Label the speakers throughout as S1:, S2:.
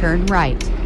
S1: turn right.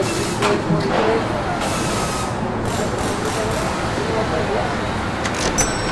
S1: Thank you.